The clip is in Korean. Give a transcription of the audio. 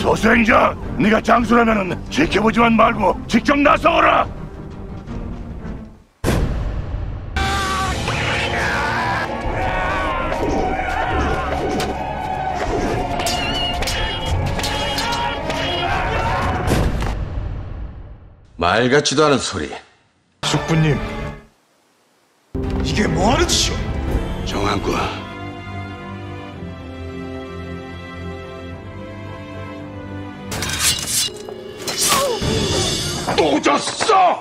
소수행자, 네가 장수라면은 지켜보지만 말고 직접 나서거라. 말 같지도 않은 소리. 숙부님, 이게 뭐 하는 짓이오? 정한구. 都给我上